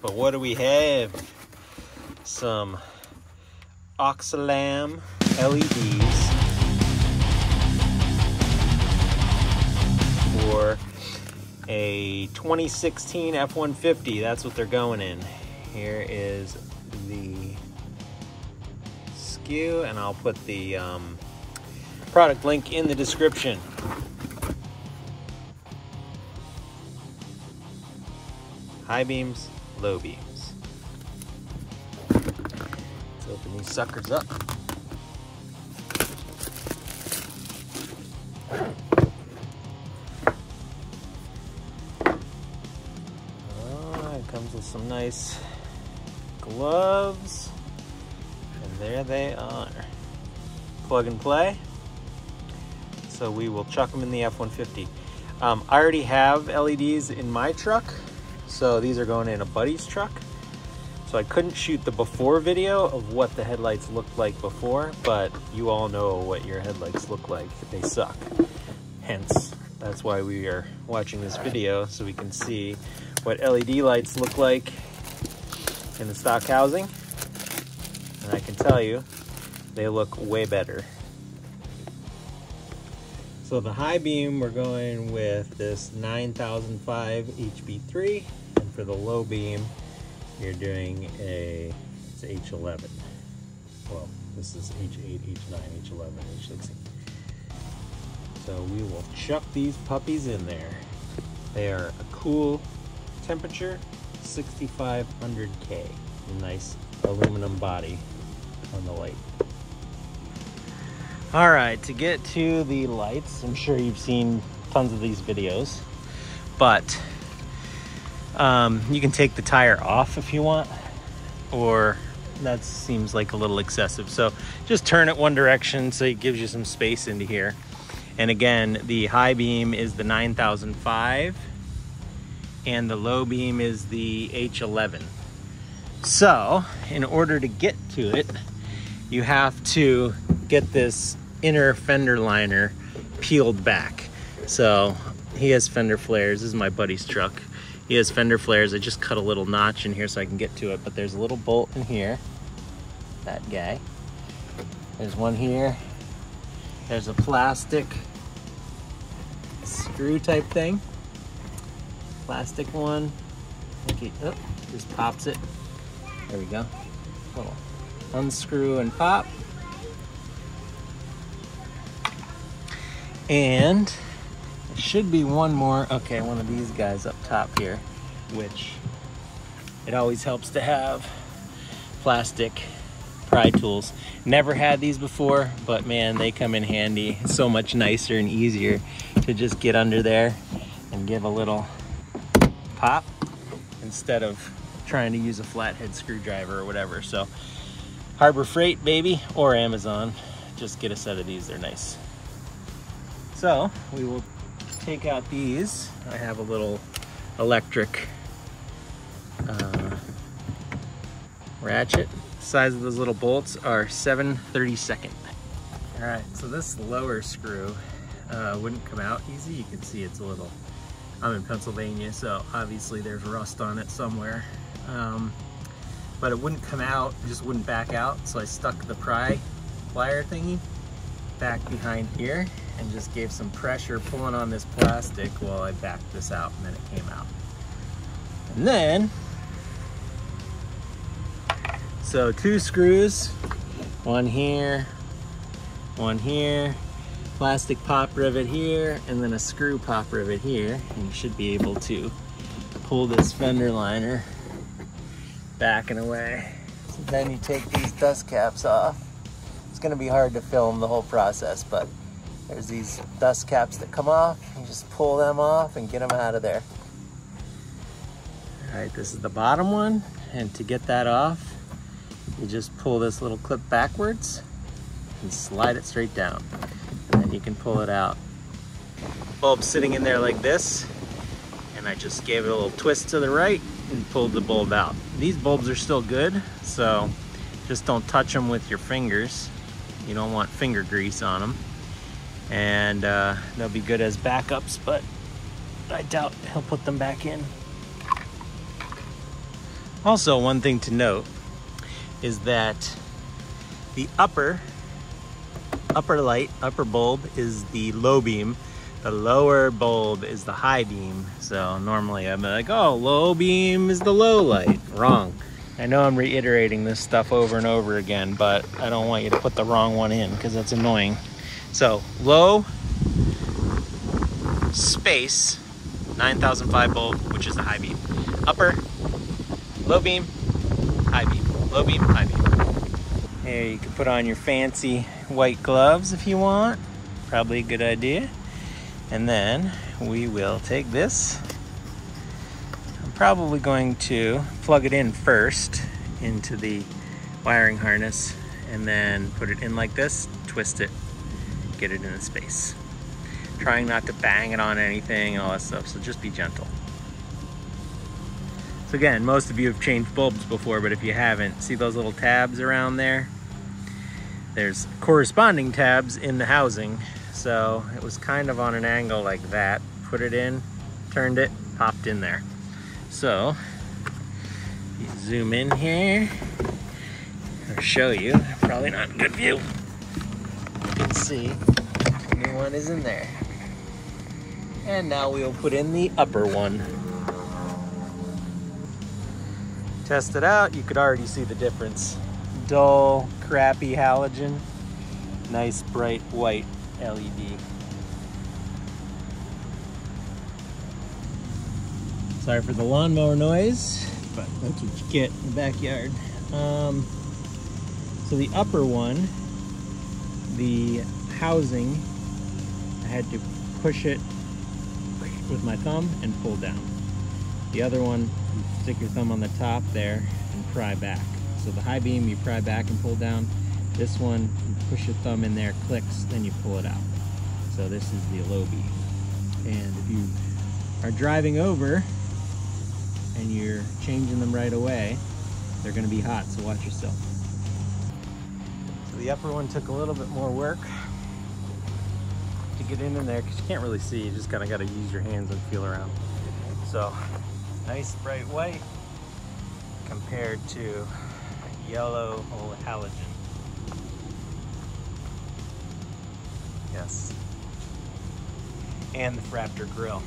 But what do we have? Some Oxilam LEDs for a 2016 F-150. That's what they're going in. Here is the SKU, and I'll put the um, product link in the description. High beams, low beams. Let's open these suckers up. It comes with some nice gloves. And there they are. Plug and play. So we will chuck them in the F-150. Um, I already have LEDs in my truck. So these are going in a buddy's truck. So I couldn't shoot the before video of what the headlights looked like before, but you all know what your headlights look like. They suck. Hence, that's why we are watching this video so we can see what LED lights look like in the stock housing. And I can tell you, they look way better. So the high beam, we're going with this 9005 HB3. For the low beam, you're doing a, it's H11. Well, this is H8, H9, H11, H16. So we will chuck these puppies in there. They are a cool temperature, 6500K. Nice aluminum body on the light. All right, to get to the lights, I'm sure you've seen tons of these videos, but um, you can take the tire off if you want, or that seems like a little excessive. So just turn it one direction so it gives you some space into here. And again, the high beam is the 9005 and the low beam is the H11. So in order to get to it, you have to get this inner fender liner peeled back. So he has fender flares. This is my buddy's truck. He has fender flares. I just cut a little notch in here so I can get to it, but there's a little bolt in here. That guy. There's one here. There's a plastic screw type thing. Plastic one. Okay, oh, just pops it. There we go. Little unscrew and pop. And there should be one more. Okay, one of these guys up top here, which it always helps to have plastic pry tools. Never had these before, but man, they come in handy. It's so much nicer and easier to just get under there and give a little pop instead of trying to use a flathead screwdriver or whatever. So Harbor Freight, baby, or Amazon, just get a set of these, they're nice. So we will take out these. I have a little electric uh, ratchet. Size of those little bolts are 7 32nd. All right, so this lower screw uh, wouldn't come out easy. You can see it's a little, I'm in Pennsylvania, so obviously there's rust on it somewhere. Um, but it wouldn't come out, it just wouldn't back out. So I stuck the pry plier thingy back behind here and just gave some pressure pulling on this plastic while I backed this out and then it came out. And then, so two screws, one here, one here, plastic pop rivet here, and then a screw pop rivet here. And you should be able to pull this fender liner back and away. So then you take these dust caps off. It's gonna be hard to film the whole process, but there's these dust caps that come off. You just pull them off and get them out of there. All right, this is the bottom one. And to get that off, you just pull this little clip backwards and slide it straight down. And then you can pull it out. Bulb sitting in there like this. And I just gave it a little twist to the right and pulled the bulb out. These bulbs are still good, so just don't touch them with your fingers. You don't want finger grease on them. And uh, they'll be good as backups, but I doubt he'll put them back in. Also, one thing to note is that the upper upper light, upper bulb is the low beam. The lower bulb is the high beam. So normally I'm like, oh, low beam is the low light. Wrong. I know I'm reiterating this stuff over and over again, but I don't want you to put the wrong one in because that's annoying. So low space 9005 bulb, which is the high beam. Upper, low beam, high beam. Low beam, high beam. Here, you can put on your fancy white gloves if you want. Probably a good idea. And then we will take this. Probably going to plug it in first into the wiring harness and then put it in like this, twist it, get it in the space. Trying not to bang it on anything and all that stuff, so just be gentle. So again, most of you have changed bulbs before, but if you haven't, see those little tabs around there? There's corresponding tabs in the housing. So it was kind of on an angle like that. Put it in, turned it, popped in there. So, zoom in here. I'll show you, probably not good view. You can see, the new one is in there. And now we'll put in the upper one. Test it out, you could already see the difference. Dull, crappy halogen, nice bright white LED. Sorry for the lawnmower noise, but that's what you get in the backyard. Um, so the upper one, the housing, I had to push it with my thumb and pull down. The other one, you stick your thumb on the top there and pry back. So the high beam, you pry back and pull down. This one, you push your thumb in there, clicks, then you pull it out. So this is the low beam. And if you are driving over and you're changing them right away, they're gonna be hot, so watch yourself. So the upper one took a little bit more work to get in, in there because you can't really see, you just kinda gotta use your hands and feel around. So nice bright white compared to yellow halogen. Yes. And the Fraptor grill.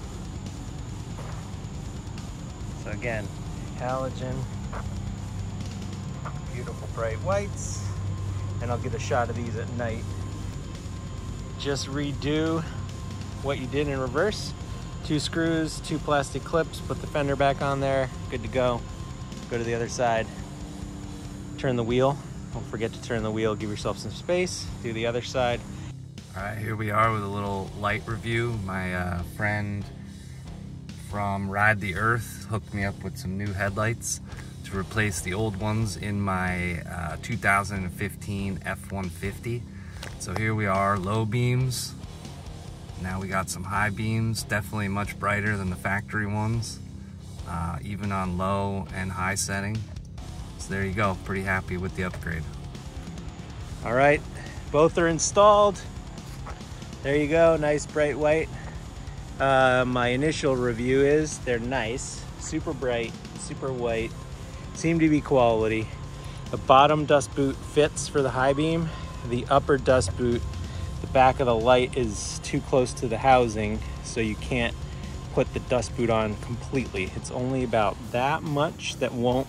Again, halogen, beautiful bright whites, and I'll get a shot of these at night. Just redo what you did in reverse two screws, two plastic clips, put the fender back on there, good to go. Go to the other side, turn the wheel. Don't forget to turn the wheel, give yourself some space. Do the other side. All right, here we are with a little light review. My uh, friend from Ride the Earth hooked me up with some new headlights to replace the old ones in my uh, 2015 F-150. So here we are, low beams, now we got some high beams, definitely much brighter than the factory ones, uh, even on low and high setting. So there you go, pretty happy with the upgrade. All right, both are installed. There you go, nice bright white. Uh, my initial review is they're nice, super bright, super white, seem to be quality. The bottom dust boot fits for the high beam. The upper dust boot the back of the light is too close to the housing, so you can't put the dust boot on completely. It's only about that much that won't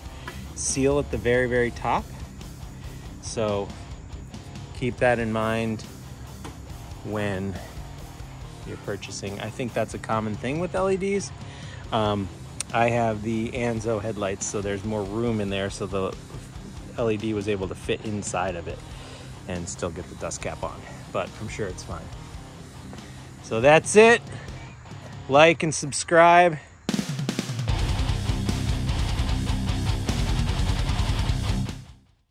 seal at the very, very top. So keep that in mind when you're purchasing. I think that's a common thing with LEDs. Um, I have the Anzo headlights, so there's more room in there, so the LED was able to fit inside of it and still get the dust cap on but I'm sure it's fine. So that's it. Like and subscribe.